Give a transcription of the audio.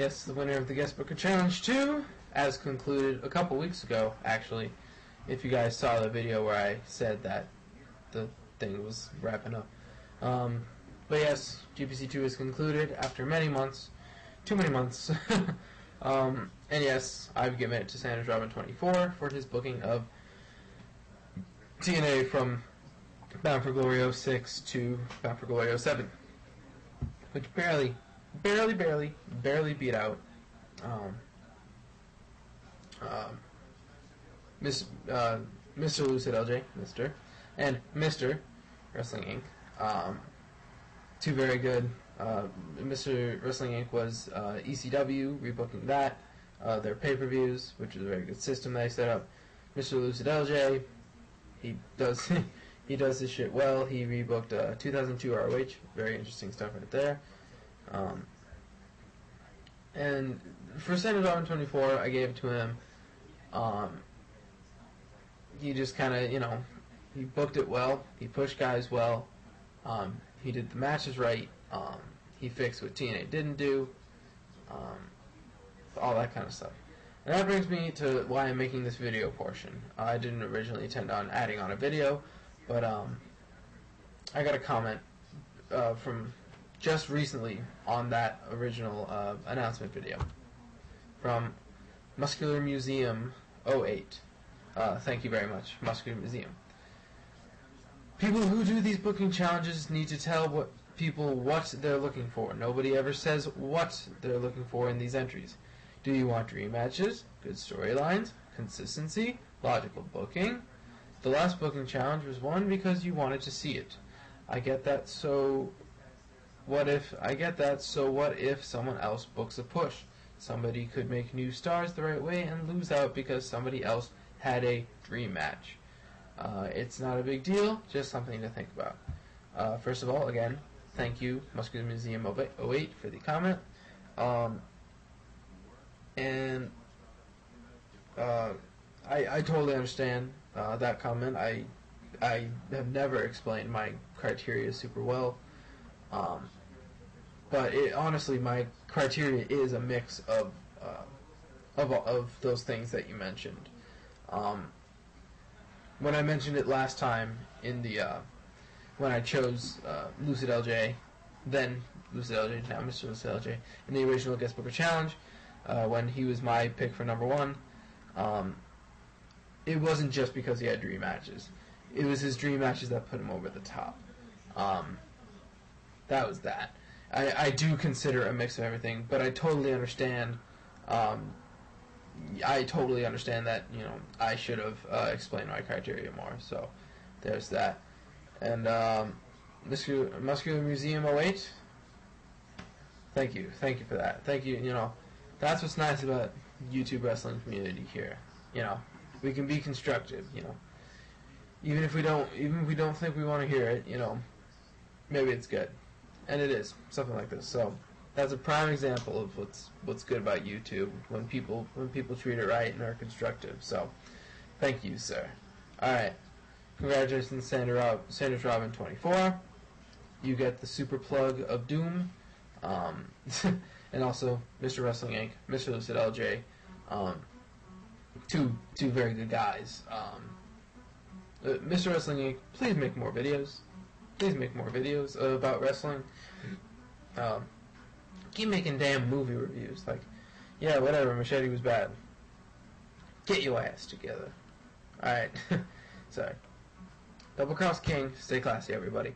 Yes, the winner of the Guest Booker Challenge 2, as concluded a couple weeks ago, actually. If you guys saw the video where I said that the thing was wrapping up. Um, but yes, GBC 2 is concluded after many months. Too many months. um, and yes, I've given it to Sanders Robin 24 for his booking of TNA from Bound for Glory 06 to Bound for Glory 07. Which barely, barely, barely, barely beat out um, um, Miss, uh, Mr. Lucid LJ, Mr. and Mr. Wrestling Inc. Um, two very good. Uh, Mr. Wrestling Inc. was uh, ECW, rebooking that. Uh, their pay-per-views, which is a very good system they set up. Mr. Lucid LJ, he does he does his shit well. He rebooked uh, 2002 ROH, very interesting stuff right there. Um, and for Sanders Robin 24, I gave it to him. Um, he just kind of, you know, he booked it well. He pushed guys well. Um, he did the matches right. Um, he fixed what TNA didn't do. Um, all that kind of stuff. And that brings me to why I'm making this video portion. I didn't originally intend on adding on a video, but um, I got a comment uh, from just recently on that original uh, announcement video from Muscular Museum 08. Uh, thank you very much, Muscular Museum. People who do these booking challenges need to tell what people what they're looking for. Nobody ever says what they're looking for in these entries. Do you want dream matches, good storylines, consistency, logical booking? The last booking challenge was won because you wanted to see it. I get that, so what if I get that, so what if someone else books a push? Somebody could make new stars the right way and lose out because somebody else had a dream match. Uh, it's not a big deal, just something to think about. Uh, first of all, again, thank you, Muscular Museum 08, for the comment. Um, and uh, I, I totally understand uh, that comment. I I have never explained my criteria super well, um, but it, honestly, my criteria is a mix of uh, of of those things that you mentioned. Um, when I mentioned it last time in the uh, when I chose uh, Lucid LJ, then Lucid LJ, now Mr. Lucid LJ, in the original guest booker challenge uh, when he was my pick for number one. Um, it wasn't just because he had dream matches. It was his dream matches that put him over the top. Um, that was that. I, I do consider a mix of everything, but I totally understand. Um, I totally understand that you know I should have uh, explained my criteria more. So there's that. And um, Muscular, Museum 08. Thank you, thank you for that. Thank you. You know, that's what's nice about YouTube wrestling community here. You know, we can be constructive. You know, even if we don't, even if we don't think we want to hear it, you know, maybe it's good, and it is something like this. So that's a prime example of what's what's good about YouTube when people when people treat it right and are constructive. So, thank you, sir. All right, congratulations, Sandra Rob, Sanders Robin twenty four. You get the super plug of Doom. Um, and also Mr. Wrestling Inc., Mr. Lucid LJ, um, two two very good guys. Um, uh, Mr. Wrestling Inc., please make more videos. Please make more videos about wrestling. Um, keep making damn movie reviews. Like, yeah, whatever. Machete was bad. Get your ass together. All right. Sorry. Double Cross King. Stay classy, everybody.